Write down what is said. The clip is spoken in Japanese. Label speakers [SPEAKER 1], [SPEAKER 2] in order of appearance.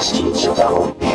[SPEAKER 1] 新書だろう